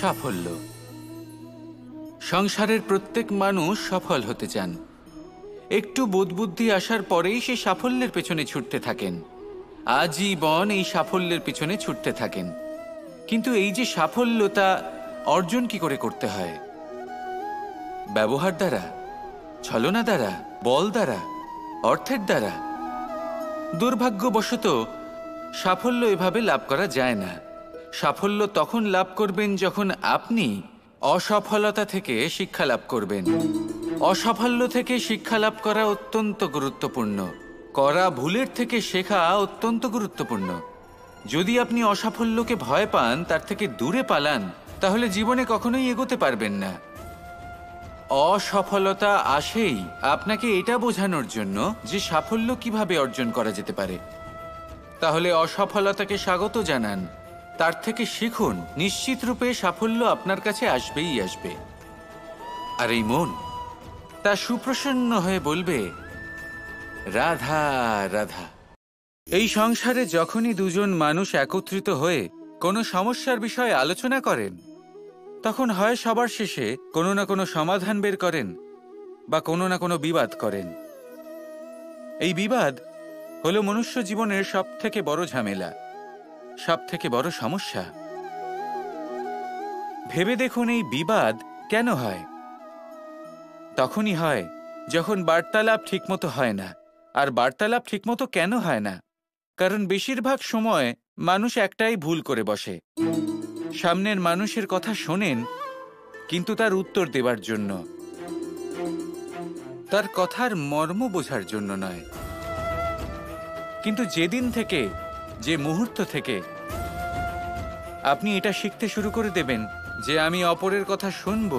সাফল্য। সংসারের প্রত্যেক মানুষ সফল হতে চান। একটু বোধবুদ্ধি আসার পরেই সে সাফল্যের পেছনে ছুটতে থাকেন। আজীবন এই সাফল্যের পেছনে ছুটতে থাকেন। কিন্তু এই যে সাফল্য তা অর্জন কি করে করতে হয়? ব্যবহার দ্বারা, ছলনা দ্বারা, বল দ্বারা, অর্থের দ্বারা? দুর্ভাগ্যবশত সাফল্য এভাবে লাভ করা যায় না। সাফল্য তখন লাভ করবেন যখন আপনি অসফলতা থেকে শিক্ষা লাভ করবেন। অসাফল্য থেকে শিক্ষা লাভ করা অত্যন্ত গুরুত্বপূর্ণ। করা ভুলের থেকে শেখা অত্যন্ত গুরুত্বপূর্ণ। যদি আপনি অসাফল্যকে ভয় পান, তার থেকে দূরে পালান, তাহলে জীবনে কখনোই এগোতে পারবেন না। অসফলতা আসেই আপনাকে এটা বোঝানোর জন্য যে সাফল্য কীভাবে অর্জন করা যেতে পারে। তাহলে অসফলতাকে স্বাগত জানান। তার থেকে শিখুন, নিশ্চিত রূপে সাফল্য আপনার কাছে আসবেই আসবে। আর এই মন, তা সুপ্রসন্ন হয়ে বলবে, রাধা রাধা। এই সংসারে যখনই দুজন মানুষ একত্রিত হয়ে কোনো সমস্যার বিষয়ে আলোচনা করেন, তখন হয় সবার শেষে কোনো না কোনো সমাধান বের করেন বা কোনো না কোনো বিবাদ করেন। এই বিবাদ হলো মনুষ্য জীবনের সবথেকে বড় ঝামেলা। সব থেকে বড় সমস্যা? ভেবে দেখুন এই বিবাদ কেন হয়? তখনই হয় যখন বার্তালাপ ঠিকমতো হয় না। আর বার্তালাপ ঠিকমতো কেন হয় না? কারণ বেশিরভাগ সময় মানুষ একটাই ভুল করে বসে। সামনের মানুষের কথা শোনেন, কিন্তু তার উত্তর দেবার জন্য। তার কথার মর্ম বোঝার জন্য নয়। কিন্তু যেদিন থেকে যে মুহূর্ত থেকে আপনি এটা শিখতে শুরু করে দেবেন যে আমি অপরের কথা শুনব,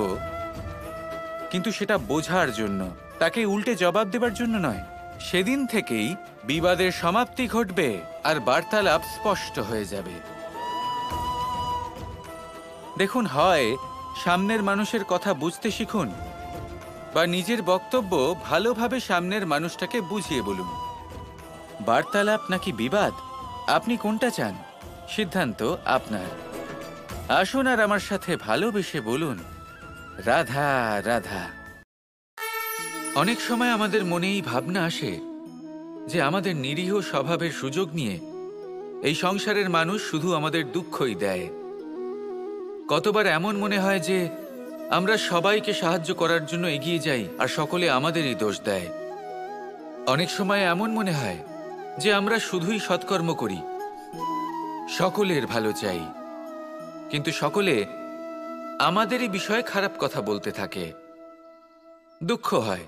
কিন্তু সেটা বোঝার জন্য, তাকে উল্টে জবাব দেবার জন্য নয়। সেদিন থেকেই বিবাদের সমাপ্তি ঘটবে আর বার্তালাপ স্পষ্ট হয়ে যাবে। দেখুন, হয় সামনের মানুষের কথা বুঝতে শিখুন বা নিজের বক্তব্য ভালোভাবে সামনের মানুষটাকে বুঝিয়ে বলুন। বার্তালাপ নাকি বিবাদ? আপনি কোনটা চান? সিদ্ধান্ত আপনার। আসুন আর আমার সাথে ভালোবেসে বলুন, রাধা রাধা। অনেক সময় আমাদের মনে এই ভাবনা আসে যে আমাদের নিরীহ স্বভাবের সুযোগ নিয়ে এই সংসারের মানুষ শুধু আমাদের দুঃখই দেয়। কতবার এমন মনে হয় যে আমরা সবাইকে সাহায্য করার জন্য এগিয়ে যাই আর সকলে আমাদেরই দোষ দেয়। অনেক সময় এমন মনে হয় যে আমরা শুধুই সৎকর্ম করি। সকলের ভালো চাই। কিন্তু সকলে আমাদেরই বিষয়ে খারাপ কথা বলতে থাকে। দুঃখ হয়।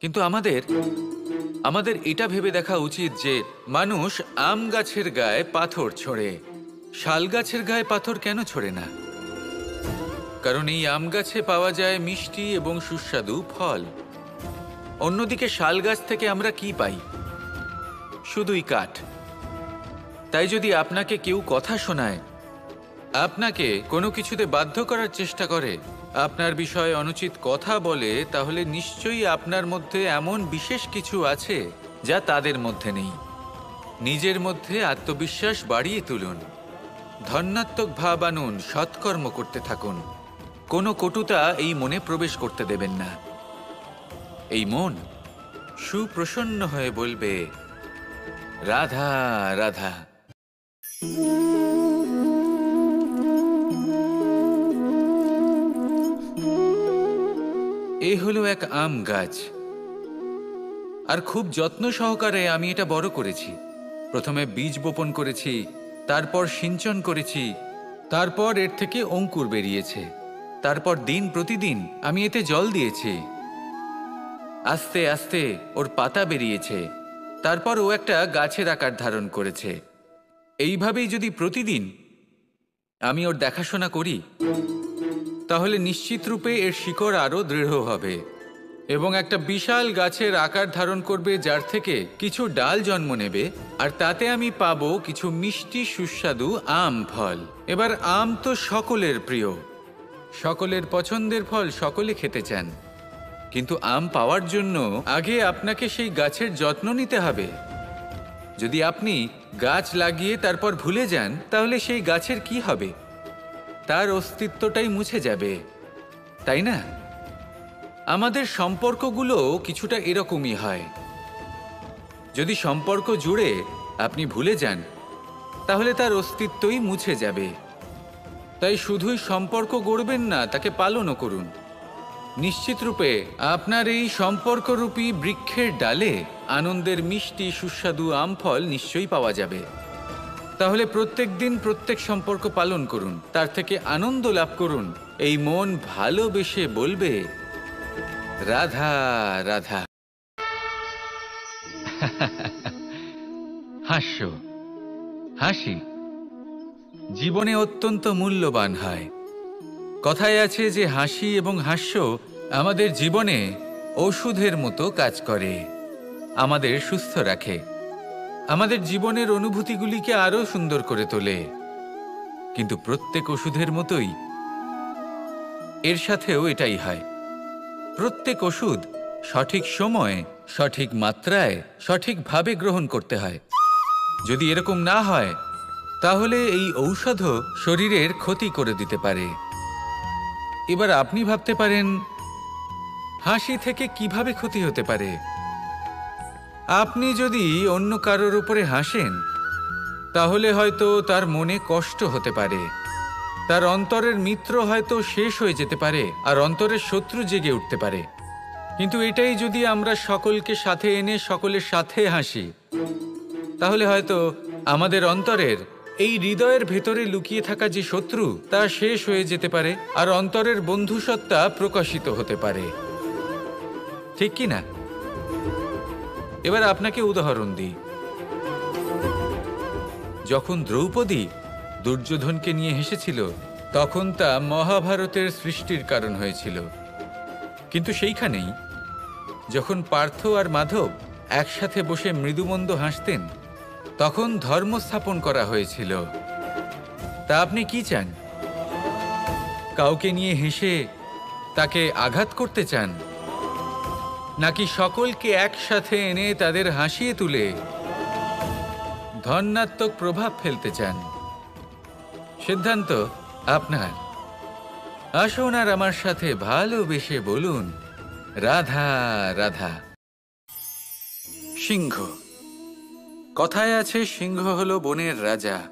কিন্তু আমাদের আমাদের এটা ভেবে দেখা উচিত যে মানুষ আম গাছের গায়ে পাথর ছোড়ে। শাল গাছের গায়ে পাথর কেন ছোড়ে না? কারণ এই আম গাছে পাওয়া যায় মিষ্টি এবং সুস্বাদু ফল। অন্যদিকে শাল গাছ থেকে আমরা কি পাই? শুধুই কাঠ। তাই যদি আপনাকে কেউ কথা শোনায়, আপনাকে কোনো কিছুতে বাধ্য করার চেষ্টা করে, আপনার বিষয়ে অনুচিত কথা বলে, তাহলে নিশ্চয়ই আপনার মধ্যে এমন বিশেষ কিছু আছে যা তাদের মধ্যে নেই। নিজের মধ্যে আত্মবিশ্বাস বাড়িয়ে তুলুন। ধন্যাত্মক ভাব আনুন, সৎকর্ম করতে থাকুন। কোনো কটুতা এই মনে প্রবেশ করতে দেবেন না। এই মন সুপ্রসন্ন হয়ে বলবে রাধা রাধা। এ হলো এক আম গাছ। আর খুব যত্ন সহকারে আমি এটা বড় করেছি। প্রথমে বীজ বপন করেছি, তারপর সিঞ্চন করেছি, তারপর এর থেকে অঙ্কুর বেরিয়েছে। তারপর দিন প্রতিদিন আমি এতে জল দিয়েছি। আস্তে আস্তে ওর পাতা বেরিয়েছে। তারপর ও একটা গাছের আকার ধারণ করেছে। এইভাবেই যদি প্রতিদিন আমি ওর দেখাশোনা করি, তাহলে নিশ্চিত রূপে এর শিকড় আরও দৃঢ় হবে এবং একটা বিশাল গাছের আকার ধারণ করবে, যার থেকে কিছু ডাল জন্ম নেবে, আর তাতে আমি পাবো কিছু মিষ্টি সুস্বাদু আম ফল। এবার আম তো সকলের প্রিয়। সকলের পছন্দের ফল সকলে খেতে চান। কিন্তু আম পাওয়ার জন্য আগে আপনাকে সেই গাছের যত্ন নিতে হবে। যদি আপনি গাছ লাগিয়ে তারপর ভুলে যান, তাহলে সেই গাছের কি হবে? তার অস্তিত্বটাই মুছে যাবে। তাই না? আমাদের সম্পর্কগুলো কিছুটা এরকমই হয়। যদি সম্পর্ক জুড়ে আপনি ভুলে যান, তাহলে তার অস্তিত্বই মুছে যাবে। তাই শুধুই সম্পর্ক গড়বেন না, তাকে পালনও করুন। নিশ্চিত রূপে আপনার এই সম্পর্করূপী বৃক্ষের ডালে আনন্দের মিষ্টি সুস্বাদু আম ফল নিশ্চয়ই পাওয়া যাবে। তাহলে প্রত্যেক দিন প্রত্যেক সম্পর্ক পালন করুন, তার থেকে আনন্দ লাভ করুন, এই মন ভালোবেসে বলবে, রাধা রাধা। হাস্য, হাসি, জীবনে অত্যন্ত মূল্যবান হয়। কথায় আছে যে হাসি এবং হাস্য আমাদের জীবনে ওষুধের মতো কাজ করে, আমাদের সুস্থ রাখে, আমাদের জীবনের অনুভূতিগুলিকে আরও সুন্দর করে তোলে। কিন্তু প্রত্যেক ওষুধের মতোই এর সাথেও এটাই হয়। প্রত্যেক ওষুধ সঠিক সময়ে, সঠিক মাত্রায়, সঠিকভাবে গ্রহণ করতে হয়। যদি এরকম না হয়, তাহলে এই ঔষধও শরীরের ক্ষতি করে দিতে পারে। এবার আপনি ভাবতে পারেন, হাসি থেকে কীভাবে ক্ষতি হতে পারে? আপনি যদি অন্য কারোর উপরে হাসেন, তাহলে হয়তো তার মনে কষ্ট হতে পারে। তার অন্তরের মিত্র হয়তো শেষ হয়ে যেতে পারে, আর অন্তরের শত্রু জেগে উঠতে পারে। কিন্তু এটাই যদি আমরা সকলকে সাথে এনে সকলের সাথে হাসি, তাহলে হয়তো আমাদের অন্তরের এই হৃদয়ের ভেতরে লুকিয়ে থাকা যে শত্রু, তা শেষ হয়ে যেতে পারে আর অন্তরের বন্ধুসত্তা প্রকাশিত হতে পারে। ঠিক কি না? এবার আপনাকে উদাহরণ দিই। যখন দ্রৌপদী দুর্যোধনকে নিয়ে হেসেছিল, তখন তা মহাভারতের সৃষ্টির কারণ হয়েছিল। কিন্তু সেইখানেই, যখন পার্থ আর মাধব একসাথে বসে মৃদুমন্দ হাসতেন তখন ধর্ম স্থাপন করা হয়েছিল। তা আপনি কি চান? কাউকে নিয়ে হেসে তাকে আঘাত করতে চান? নাকি সকলকে একসাথে এনে তাদের হাসিয়ে তুলে ধন্যাত্মক প্রভাব ফেলতে চান? সিদ্ধান্ত আপনার। আসুন আর আমার সাথে ভালোবেসে বলুন, রাধা রাধা। সিংহ। কথায় আছে, সিংহ হল বনের রাজা।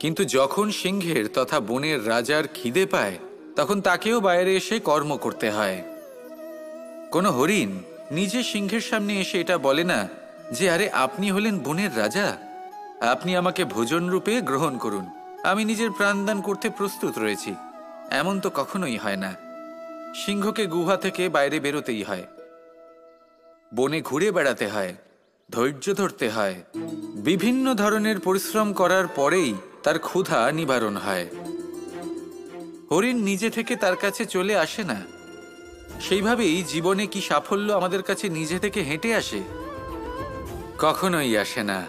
কিন্তু যখন সিংহের তথা বনের রাজার খিদে পায়, তখন তাকেও বাইরে এসে কর্ম করতে হয়। কোনো হরিণ নিজে সিংহের সামনে এসে এটা বলে না যে, আরে, আপনি হলেন বনের রাজা? আপনি আমাকে ভোজন রূপে গ্রহণ করুন। আমি নিজের প্রাণদান করতে প্রস্তুত রয়েছি। এমন তো কখনোই হয় না। সিংহকে গুহা থেকে বাইরে বেরোতেই হয়। বনে ঘুরে বেড়াতে হয়। ধৈর্য ধরতে হয়। বিভিন্ন ধরনের পরিশ্রম করার পরেই তার ক্ষুধা নিবারণ হয়। হরিণ নিজে থেকে তার কাছে চলে আসে না। সেইভাবেই জীবনে কি সাফল্য আমাদের কাছে নিজে থেকে হেঁটে আসে? কখনোই আসে না।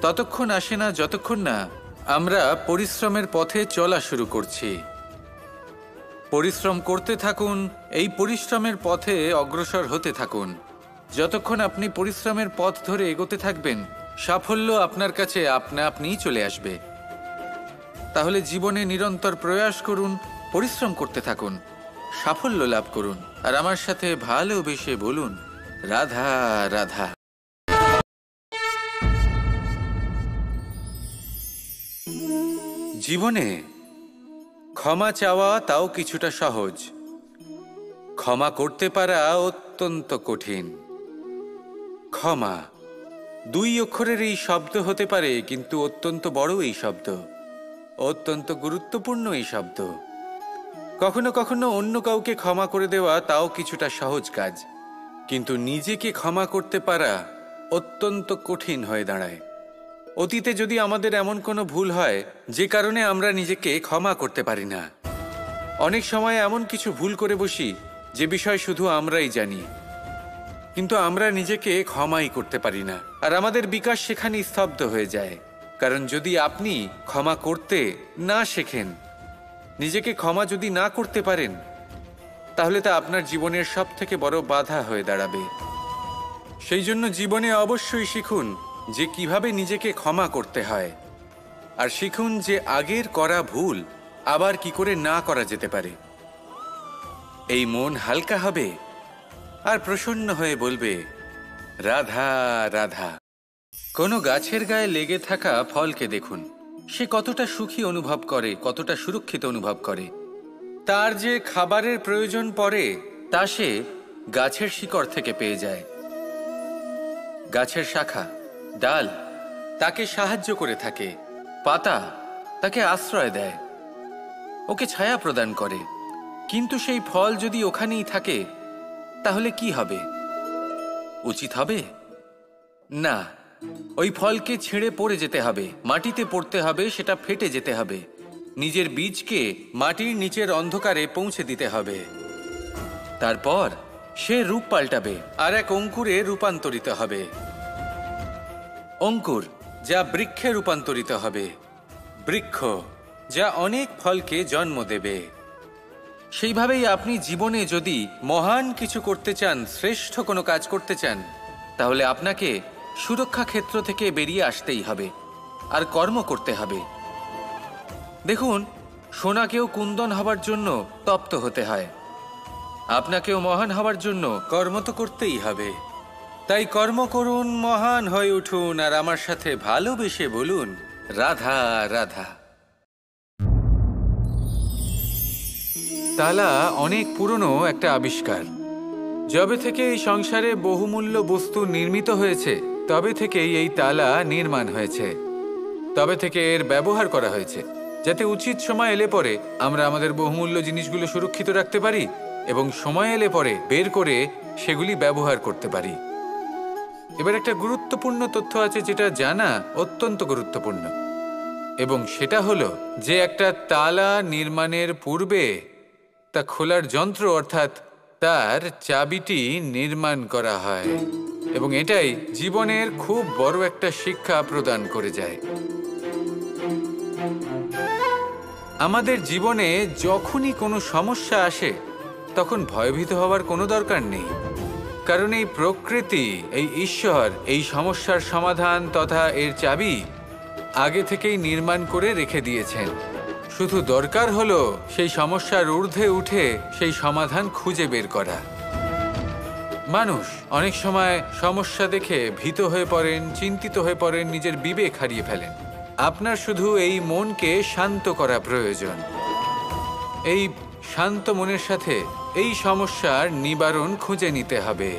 ততক্ষণ আসে না, যতক্ষণ না আমরা পরিশ্রমের পথে চলা শুরু করছি। পরিশ্রম করতে থাকুন, এই পরিশ্রমের পথে অগ্রসর হতে থাকুন। যতক্ষণ আপনি পরিশ্রমের পথ ধরে এগোতে থাকবেন, সাফল্য আপনার কাছে আপনা আপনিই চলে আসবে। তাহলে জীবনে নিরন্তর প্রয়াস করুন, পরিশ্রম করতে থাকুন, সাফল্য লাভ করুন। আর আমার সাথে ভালোবেসে বলুন, রাধা রাধা। জীবনে ক্ষমা চাওয়া তাও কিছুটা সহজ। ক্ষমা করতে পারা অত্যন্ত কঠিন। ক্ষমা। দুই অক্ষরের এই শব্দ হতে পারে, কিন্তু অত্যন্ত বড় এই শব্দ। অত্যন্ত গুরুত্বপূর্ণ এই শব্দ। কখনো কখনো অন্য কাউকে ক্ষমা করে দেওয়া তাও কিছুটা সহজ কাজ। কিন্তু নিজেকে ক্ষমা করতে পারা অত্যন্ত কঠিন হয়ে দাঁড়ায়। অতীতে যদি আমাদের এমন কোনো ভুল হয়, যে কারণে আমরা নিজেকে ক্ষমা করতে পারি না। অনেক সময় এমন কিছু ভুল করে বসি, যে বিষয় শুধু আমরাই জানি। কিন্তু আমরা নিজেকে ক্ষমাই করতে পারি না। আর আমাদের বিকাশ সেখানে স্তব্ধ হয়ে যায়। কারণ যদি আপনি ক্ষমা করতে না শেখেন, নিজেকে ক্ষমা যদি না করতে পারেন, তাহলে তা আপনার জীবনের সব থেকে বড় বাধা হয়ে দাঁড়াবে। সেই জন্য জীবনে অবশ্যই শিখুন যে কীভাবে নিজেকে ক্ষমা করতে হয়। আর শিখুন যে আগের করা ভুল আবার কি করে না করা যেতে পারে। এই মন হালকা হবে। আর প্রসন্ন হয়ে বলবে, রাধা রাধা, কোনো গাছের গায়ে লেগে থাকা ফলকে দেখুন। সে কতটা সুখী অনুভব করে, কতটা সুরক্ষিত অনুভব করে। তার যে খাবারের প্রয়োজন পড়ে, তা সে গাছের শিকড় থেকে পেয়ে যায়। গাছের শাখা, ডাল, তাকে সাহায্য করে থাকে। পাতা, তাকে আশ্রয় দেয়। ওকে ছায়া প্রদান করে। কিন্তু সেই ফল যদি ওখানেই থাকে তাহলে কি হবে? উচিত হবে? না, ওই ফলকে ছিঁড়ে পড়ে যেতে হবে, মাটিতে পড়তে হবে, সেটা ফেটে যেতে হবে। নিজের বীজকে মাটির নিচের অন্ধকারে পৌঁছে দিতে হবে। তারপর সে রূপ পাল্টাবে, আর এক অঙ্কুরে রূপান্তরিত হবে। অঙ্কুর, যা বৃক্ষে রূপান্তরিত হবে। বৃক্ষ, যা অনেক ফলকে জন্ম দেবে। সেইভাবেই আপনি জীবনে যদি মহান কিছু করতে চান, শ্রেষ্ঠ কোনো কাজ করতে চান, তাহলে আপনাকে সুরক্ষা ক্ষেত্র থেকে বেরিয়ে আসতেই হবে, আর কর্ম করতে হবে। দেখুন, সোনাকেও কুন্দন হবার জন্য তপ্ত হতে হয়। আপনাকেও মহান হবার জন্য কর্ম তো করতেই হবে। তাই কর্ম করুন, মহান হয়ে উঠুন, আর আমার সাথে ভালোবেসে বলুন, রাধা রাধা। তালা অনেক পুরনো একটা আবিষ্কার। যবে থেকে এই সংসারে বহুমূল্য বস্তু নির্মিত হয়েছে, তবে থেকেই এই তালা নির্মাণ হয়েছে। তবে থেকে এর ব্যবহার করা হয়েছে, যাতে উচিত সময় এলে পরে আমরা আমাদের বহুমূল্য জিনিসগুলো সুরক্ষিত রাখতে পারি এবং সময় এলে পরে বের করে সেগুলি ব্যবহার করতে পারি। এবার একটা গুরুত্বপূর্ণ তথ্য আছে যেটা জানা অত্যন্ত গুরুত্বপূর্ণ। এবং সেটা হলো যে একটা তালা নির্মাণের পূর্বে তা খোলার যন্ত্র অর্থাৎ তার চাবিটি নির্মাণ করা হয় এবং এটাই জীবনের খুব বড় একটা শিক্ষা প্রদান করে যায়। আমাদের জীবনে যখনই কোনো সমস্যা আসে, তখন ভয়ভীত হওয়ার কোনো দরকার নেই। কারণ এই প্রকৃতি, এই ঈশ্বর, এই সমস্যার সমাধান তথা এর চাবি আগে থেকেই নির্মাণ করে রেখে দিয়েছেন। শুধু দরকার হলো সেই সমস্যার ঊর্ধ্বে উঠে সেই সমাধান খুঁজে বের করা। মানুষ অনেক সময় সমস্যা দেখে ভীত হয়ে পড়েন, চিন্তিত হয়ে পড়েন, নিজের বিবেক হারিয়ে ফেলেন। আপনার শুধু এই মনকে শান্ত করা প্রয়োজন। এই শান্ত মনের সাথে এই সমস্যার নিবারণ খুঁজে নিতে হবে।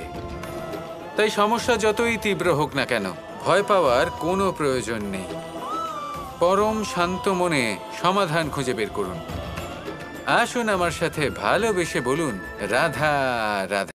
তাই সমস্যা যতই তীব্র হোক না কেন, ভয় পাওয়ার কোনো প্রয়োজন নেই। পরম শান্ত মনে সমাধান খুঁজে বের করুন। আসুন আমার সাথে ভালোবেসে বলুন রাধা রাধা।